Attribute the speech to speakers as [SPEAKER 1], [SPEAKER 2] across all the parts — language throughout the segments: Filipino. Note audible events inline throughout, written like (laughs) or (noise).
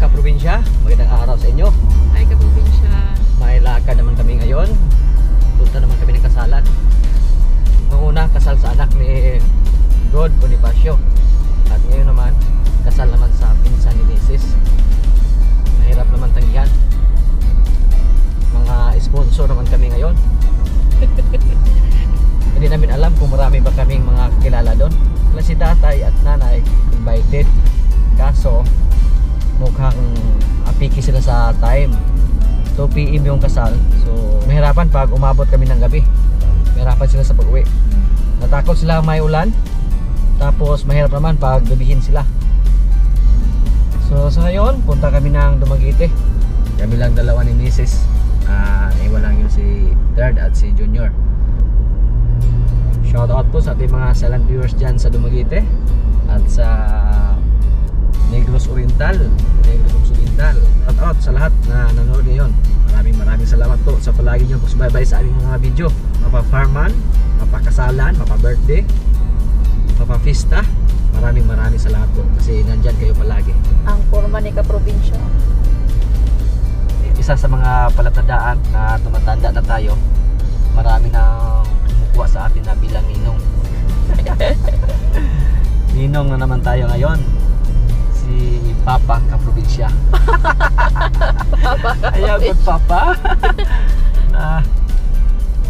[SPEAKER 1] kaprobinsya, magandang araw sa inyo.
[SPEAKER 2] Ay, kaprobinsya.
[SPEAKER 1] May lakad naman kami ngayon. Punta naman kami ng kasalan. Noong una, kasal sa anak ni God Bonifacio. At ngayon naman, kasal naman sa pinsan ni Mrs. Mahirap naman tanggihan. Mga sponsor naman kami ngayon. (laughs) Hindi namin alam kung marami ba kaming mga kilala doon. Wala si tatay at nanay invited. Kaso, mukhang apiki sila sa time. 2 p.m. yung kasal. So, mahirapan pag umabot kami ng gabi. Mahirapan sila sa pag-uwi. Natakot sila may ulan. Tapos, mahirap naman pag gabihin sila. So, sa ngayon, punta kami ng Dumaguete. Kami lang dalawa ni Mrs. Ah, naiwan lang yung si Third at si Junior. Shout out po sa ating mga silent viewers dyan sa Dumaguete at sa Negros Oriental, Negros Occidental. Shout out sa lahat na nanonood ngayon. Maraming maraming salamat po sa palagi nyo pagsubaybay sa aming mga video. Mapa-farman, mapakasalan, mapa-birthday, mapa-fista. Maraming maraming salamat po kasi nandyan kayo palagi.
[SPEAKER 2] Ang forma ni kaprobinsya.
[SPEAKER 1] Isa sa mga palatandaan na tumatanda na tayo, marami nang kumukuha sa atin na bilang ninong. (laughs) ninong na naman tayo ngayon. Papa Kaprobinsya.
[SPEAKER 2] Papa
[SPEAKER 1] Ayaw ko Papa. na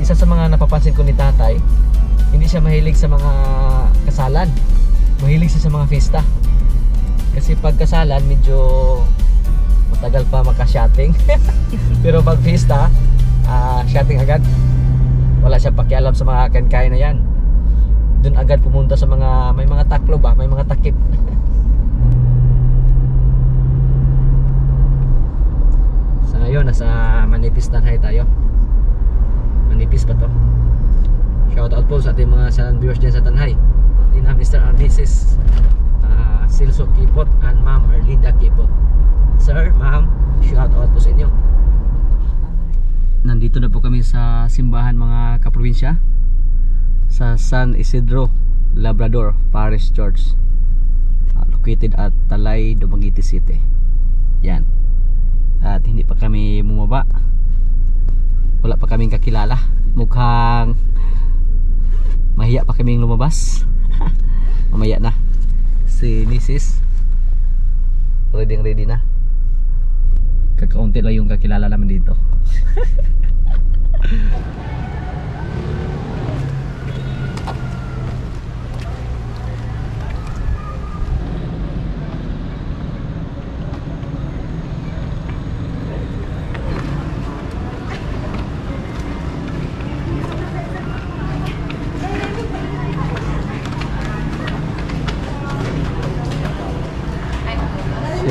[SPEAKER 1] isa sa mga napapansin ko ni tatay, hindi siya mahilig sa mga kasalan. Mahilig siya sa mga fiesta. Kasi pag kasalan, medyo matagal pa magka-shotting. (laughs) Pero pag fiesta, ah shotting agad. Wala siya pakialam sa mga kain-kain na yan. Doon agad pumunta sa mga, may mga taklo ba? May mga takip. Ngayon, nasa Manipis Tanhay tayo. Manipis pa to. Shout out po sa ating mga silent viewers dyan sa Tanhay. Dina Mr. and Mrs. Uh, Silso Kipot and Ma'am Erlinda Kipot. Sir, Ma'am, shout out po sa inyo. Nandito na po kami sa simbahan mga kaprobinsya sa San Isidro Labrador Parish Church uh, located at Talay, Dumaguete City. Yan. At hindi pa kami bumaba. Wala pa kaming kakilala. Mukhang mahiya pa kaming lumabas. (laughs) Mamaya na. Si Mrs. Ready ready na. Kakaunti lang yung kakilala namin dito. (laughs)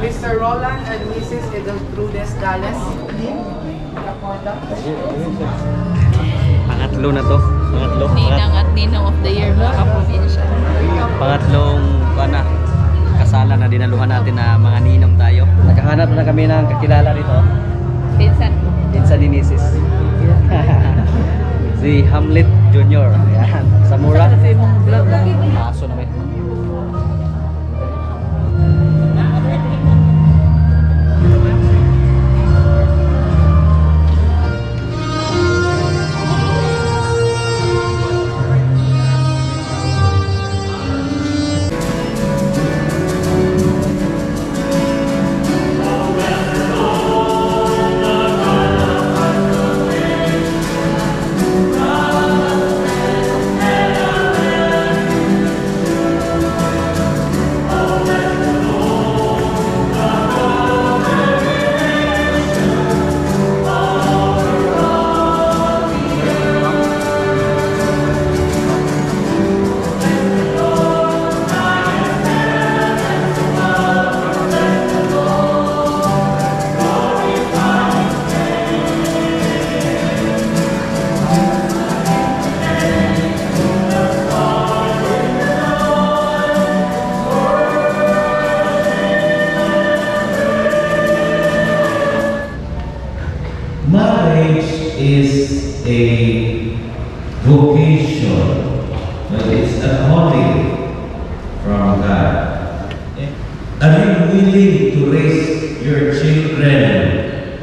[SPEAKER 3] Mr. Roland and Mrs. Edeltrudes Dallas.
[SPEAKER 1] Pangatlo na to. Pangatlo.
[SPEAKER 2] Ninang at ninong of the year mga kaprobinsya.
[SPEAKER 1] Pangatlong kana kasalan na dinaluhan natin na mga ninong tayo. Nakahanap na kami ng kakilala rito.
[SPEAKER 2] Pinsan.
[SPEAKER 1] Pinsa ni Mrs. (laughs) si Hamlet Jr. Ayan. Samura.
[SPEAKER 2] Sa imong vlog.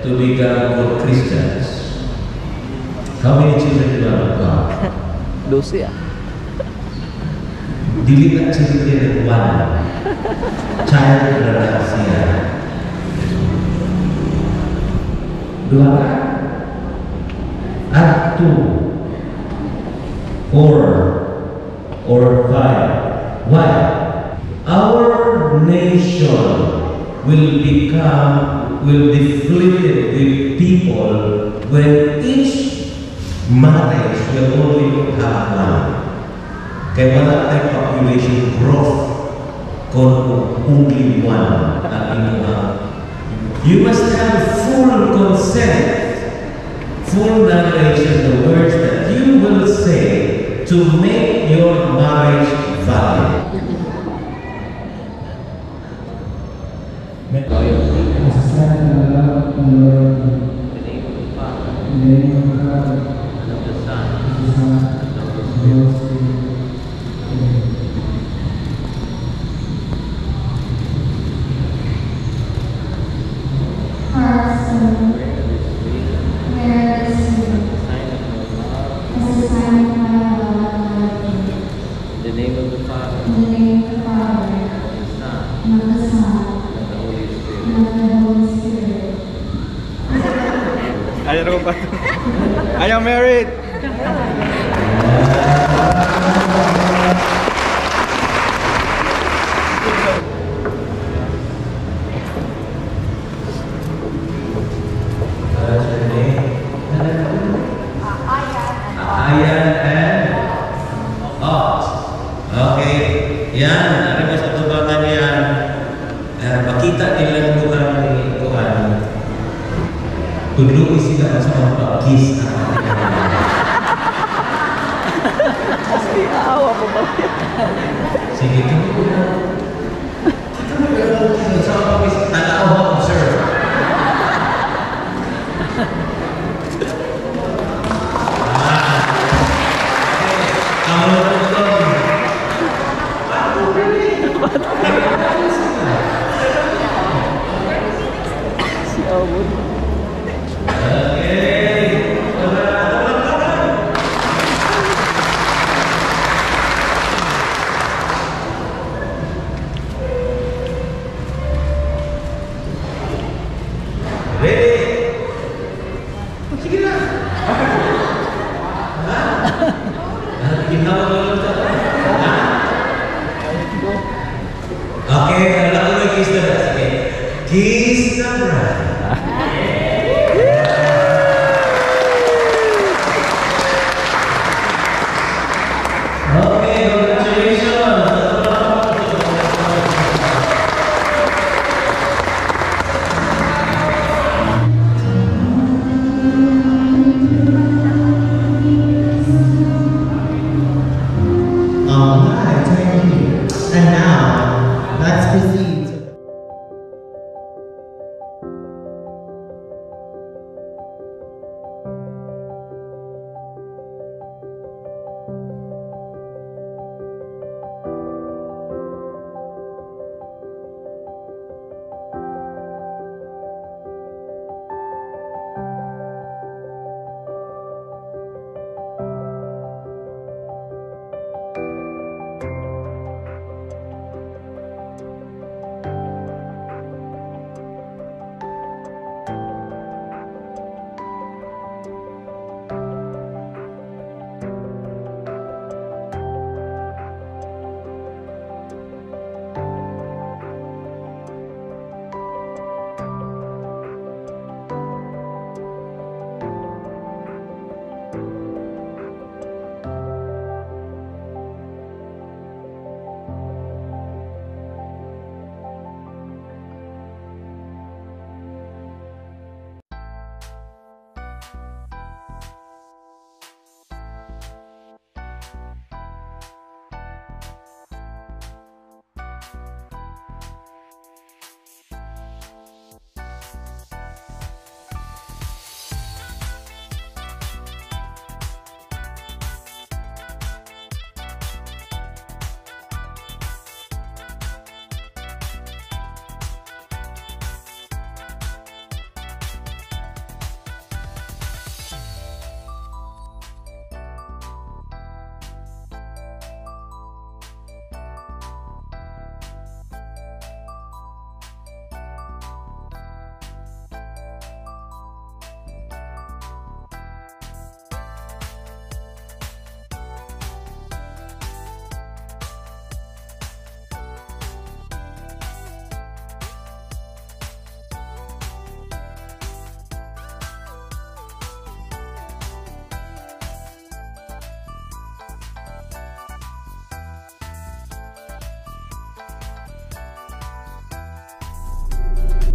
[SPEAKER 4] To become good Christians? How many children do you have God?
[SPEAKER 1] 12 ah.
[SPEAKER 4] Dili na children one. Child na lang siya. Dua ka? At two, four, or five. Why? Our nation will become, will be flooded with people when each marriage will only have one. Kaya wala population growth kung only one ang You must have full consent, full knowledge of the words that you will say to make your marriage valid.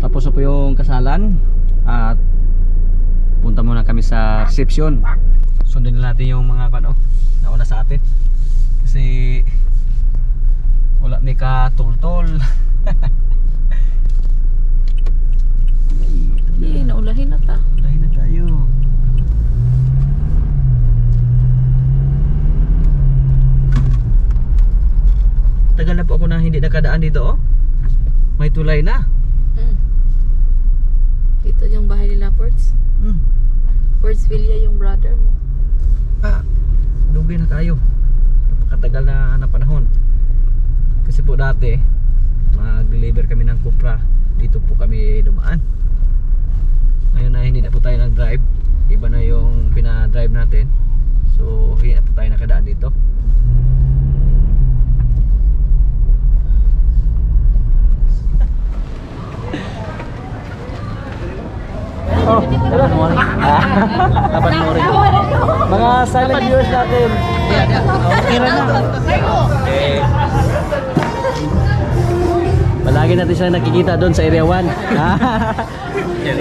[SPEAKER 1] Tapos na po yung kasalan at punta muna kami sa reception. Sundin na natin yung mga ano, nauna sa atin. Kasi wala ni ka tultol. (laughs)
[SPEAKER 5] Eh, naulahin na ta.
[SPEAKER 1] Lain na tayo. Tagal na po ako na hindi nakadaan dito oh. May tulay na.
[SPEAKER 5] Mm. Dito yung bahay nila, Ports.
[SPEAKER 1] Hmm.
[SPEAKER 5] Ports Villa yung brother mo.
[SPEAKER 1] Ah, lugi na tayo. Napakatagal na, na panahon. Kasi po dati, mag-deliver kami ng Cupra. Dito po kami dumaan. Ngayon na hindi na po tayo nag-drive. Iba na yung pina-drive natin. So, hindi na po tayo nakadaan dito. Palagi natin siya nakikita doon sa area 1.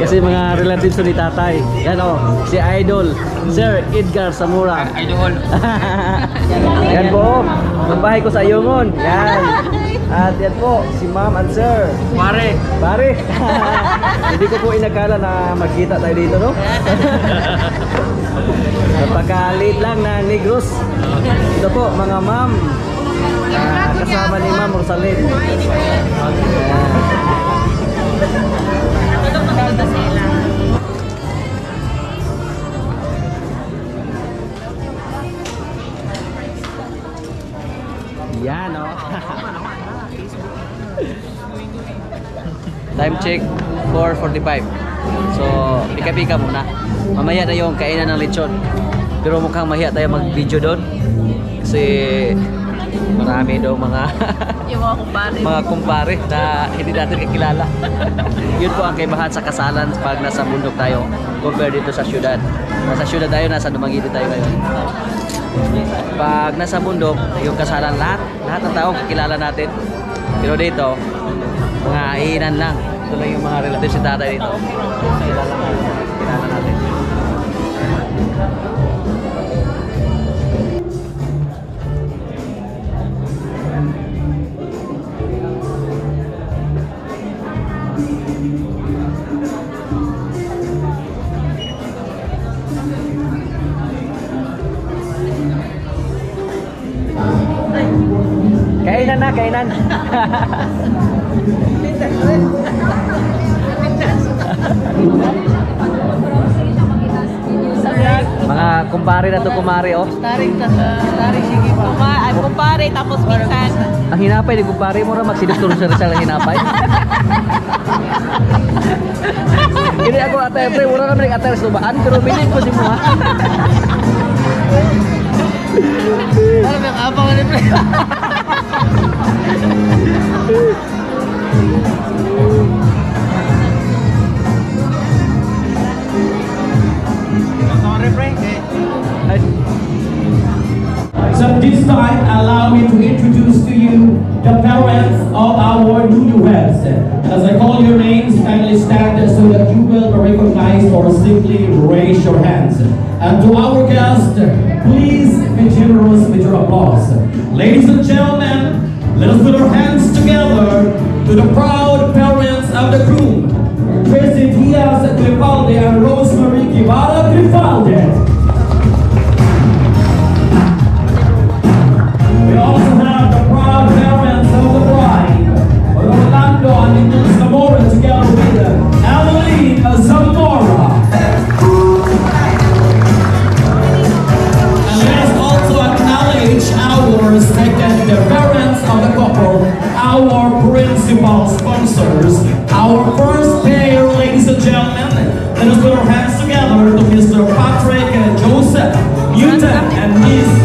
[SPEAKER 1] Kasi mga relatives ni tatay. Yan o, si Idol. Sir Edgar Samura.
[SPEAKER 6] Idol. (laughs)
[SPEAKER 1] Yan po. Ang bahay ko sa Ayungon. Yan. At yan po, si ma'am and sir.
[SPEAKER 6] Pare.
[SPEAKER 1] Pare. (laughs) Hindi ko po inakala na magkita tayo dito, no? (laughs) Napaka-late lang na Negros. Ito po, mga ma'am. Ah, kasama ni Ma'am. Ayan. Yan, oh. Time check 4.45 So, pika-pika muna Mamaya na yung kainan ng lechon Pero mukhang mahiya tayo mag-video doon Kasi marami daw mga (laughs)
[SPEAKER 5] Yung mga kumpare.
[SPEAKER 1] mga kumpare na hindi natin kakilala. (laughs) Yun po ang kaibahan sa kasalan pag nasa bundok tayo compare dito sa syudad. Nasa syudad tayo, nasa Dumaguete tayo ngayon. Pag nasa bundok, yung kasalan lahat, lahat ng tao kakilala natin. Pero dito, mga iinan lang. Ito lang yung mga relatives si tatay dito. Kilala natin. Kilala natin. Kainan na, kainan. Mga kumpare na to kumare oh.
[SPEAKER 5] Tarik na tarik sige pa. Kuma, ay kumpare tapos minsan.
[SPEAKER 1] Ang hinapay di kumpare mo ra magsidusturo sa Rizal ang hinapay. (laughs) Ini aku atay pre mura kami ning atay subaan pero bilin ko si mo ha.
[SPEAKER 5] Alam yung abang ni pre. (laughs)
[SPEAKER 7] Utah and Miss.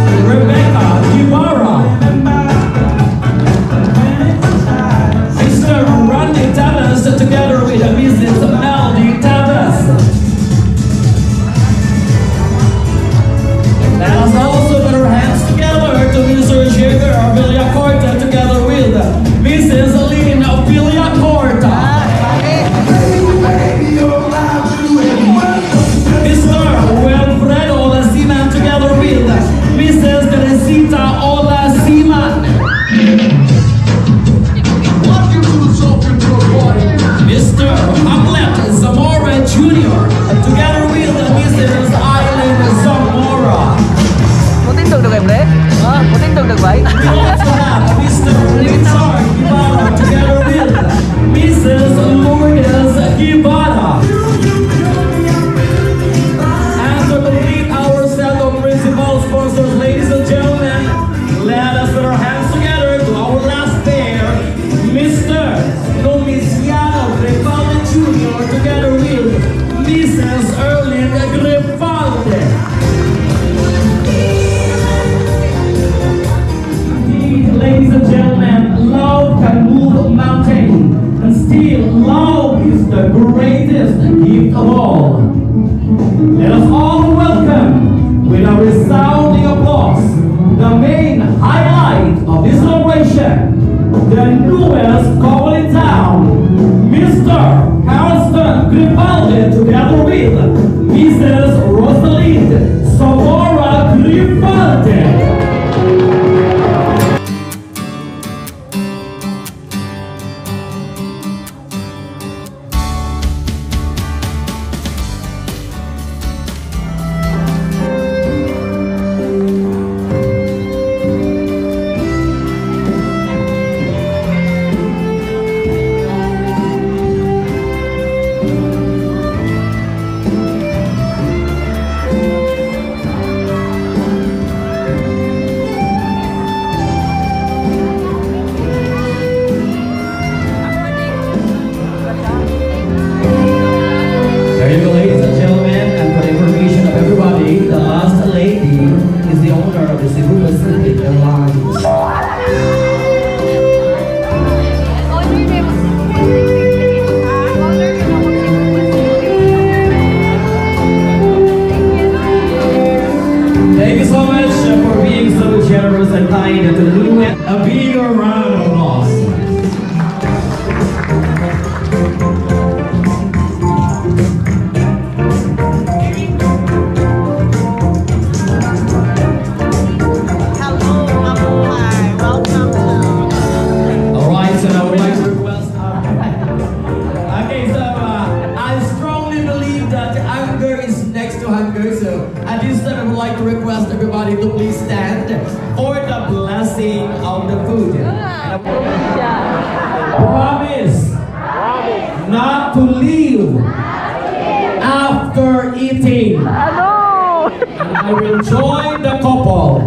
[SPEAKER 8] Hello. (laughs)
[SPEAKER 5] And I will join the couple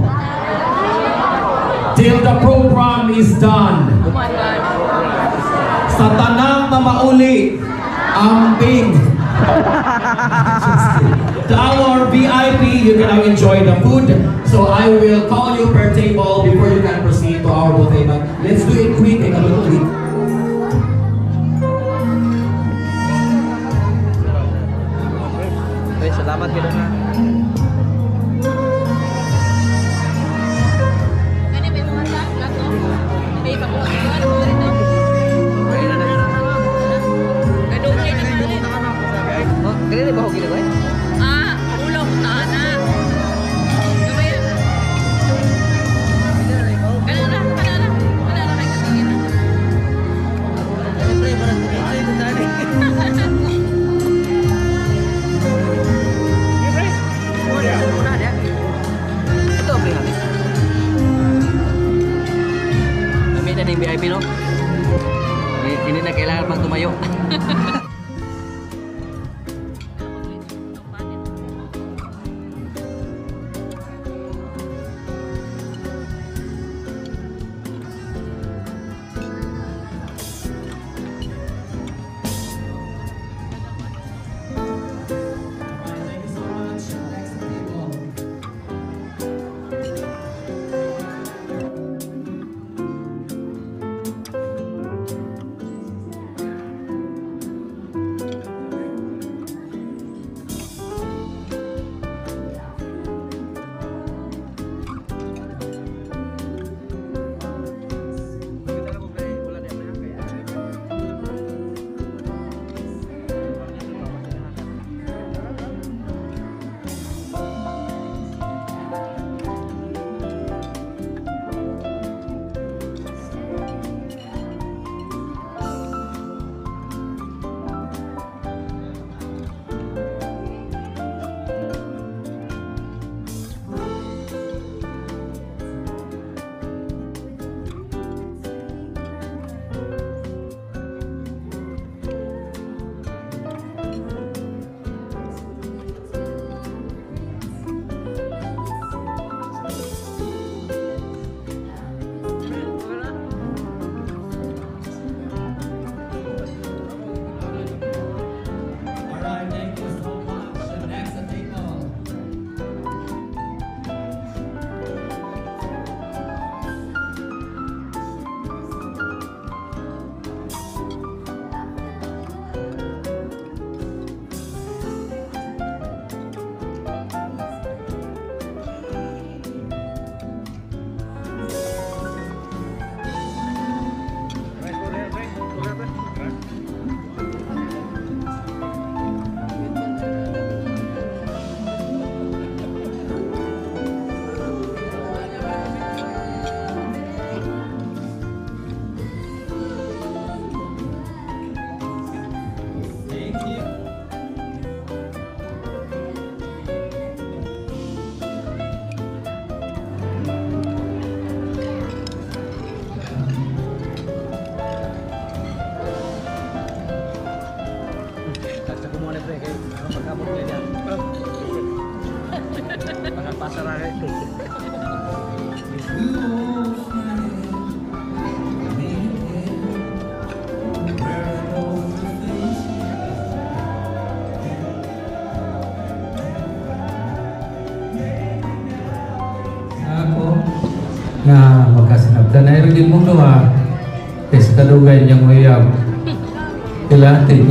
[SPEAKER 5] till the program is done. Oh. Sa tanang na mauli, ang big. the VIP, you can now enjoy the food. So I will call you per table before you can proceed to our buffet. But let's do it
[SPEAKER 9] get it. Makan pasar. Nah, makasih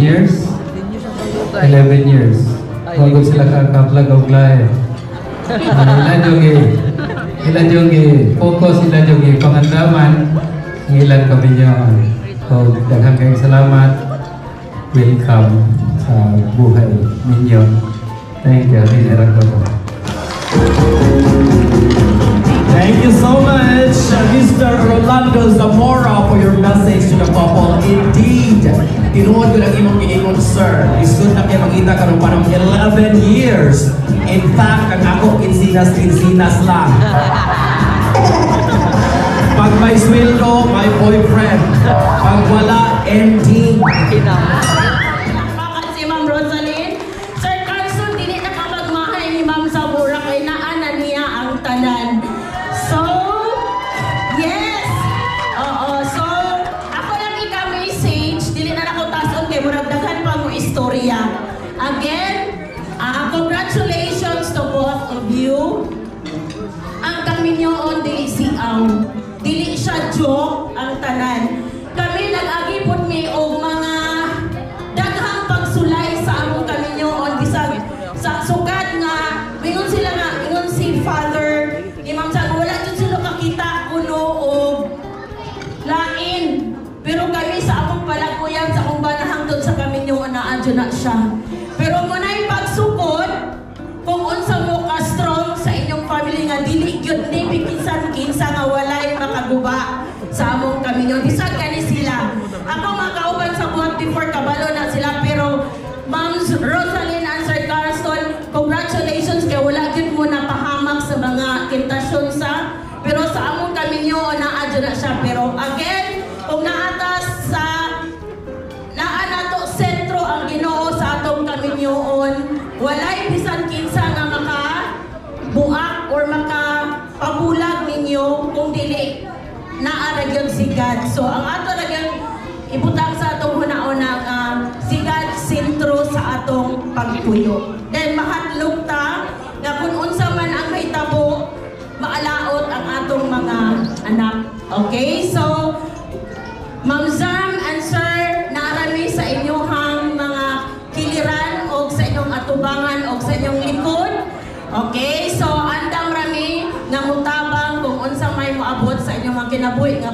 [SPEAKER 9] years. 11 years bagus silakan kapla mulai, ilan jongi ilan jongi fokus ilan jongi pengandaman ngilan kabinyawan kau oh, dengan yang selamat. Welcome uh, buhay minyong thank you
[SPEAKER 5] Thank you so much, uh, Mr. Rolando Zamora, for your message to the couple in Indeed, tinuod ko lang imong giingon, sir. Is good na kayo makita karon pa ng 11 years. In fact, ang ako, insinas-insinas lang. (laughs) Pag may sweldo, my boyfriend. Pag wala, ending.
[SPEAKER 10] Ni pikinsan kinsa nga walay makaguba sa among kami nyo bisag gani sila. Ako makauban sa buhat before kabalo na sila pero Ma'am Rosalind naa ra gyud si God. So ang ato ra gyud ibutang sa atong hunauna nga si God sentro sa atong pagpuyo. Then mahatlog ta nga kung unsa man ang mahitabo maalaot ang atong mga anak. Okay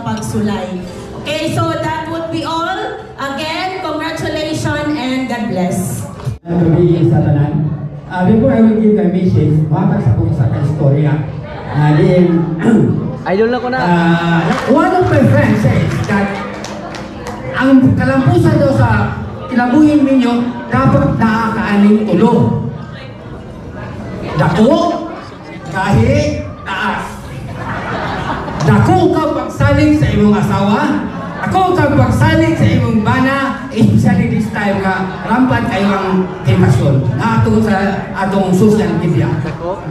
[SPEAKER 10] pagsulay. Okay, so that would be all. Again, congratulations and God bless.
[SPEAKER 11] Gabi sa tanan. Uh, before I will give my message, makak sa kong sa istorya. Uh, din,
[SPEAKER 1] Idol na ko na.
[SPEAKER 11] uh, one of my friends says that ang kalampusan daw sa kinabuhin ninyo dapat nakakaaning ulo. Dako, kahi. Dako ka pagsalig sa imong asawa, ako ka pagsalig sa imong bana, especially this time nga rampant kayo ang tempasyon na ato sa atong social media.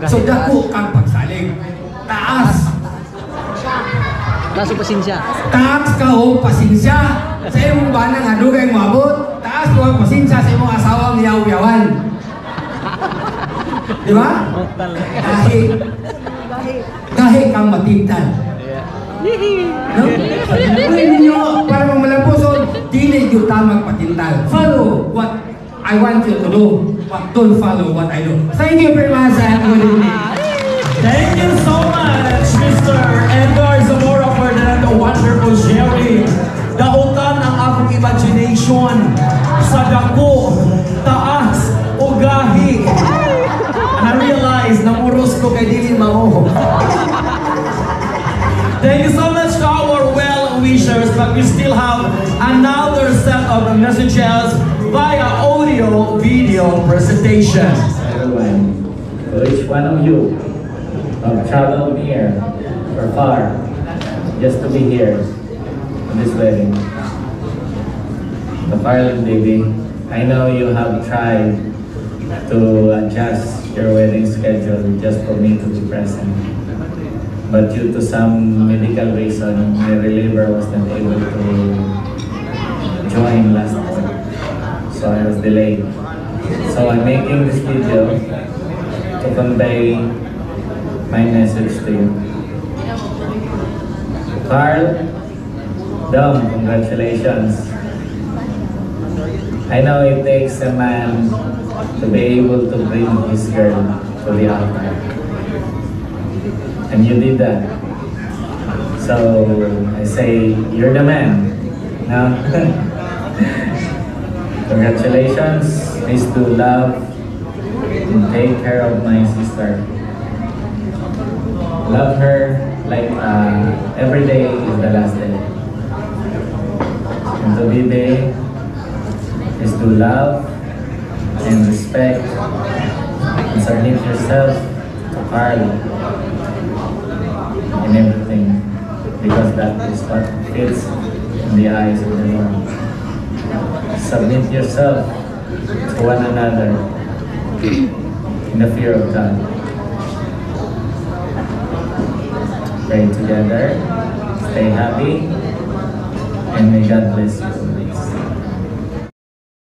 [SPEAKER 11] So dako kang pagsalig. Taas.
[SPEAKER 1] Kaso pasensya.
[SPEAKER 11] Taas ka o pasensya sa imong bana nga dugay mo abot. Taas ko ang pasensya sa imong asawang yaw-yawan. Di ba? Gahi. Gahi kang matintal. No? Pagkakuhin ninyo para mong malampuson, dili yung tamang patintal. Follow what I want you to do. But don't follow what I do. Thank you very much and good evening.
[SPEAKER 5] Thank you so much, Mr. Edgar Zamora for that wonderful sharing. Dautan ang akong imagination sa dako, taas, o gahi. Realize na muros ko kay dili mao. Thank you so much to our well-wishers, but we still have another set of messages via audio video presentation.
[SPEAKER 12] everyone, for each one of you, from travel near or far, just to be here in this wedding. The Farland baby, I know you have tried to adjust your wedding schedule just for me to be present. But due to some medical reason, my reliever was not able to join last month. So I was delayed. So I'm making this video to convey my message to you. Carl, Dom, congratulations. I know it takes a man to be able to bring his girl to the altar. And you did that. So I say, you're the man. Now, (laughs) congratulations. Please do love and take care of my sister. Love her like uh, every day is the last day. And to be there is to love and respect and submit yourself to Carl in everything because that is what fits in the eyes of the Lord. Submit yourself to one another in the fear of God. Pray together, stay happy, and may God bless you.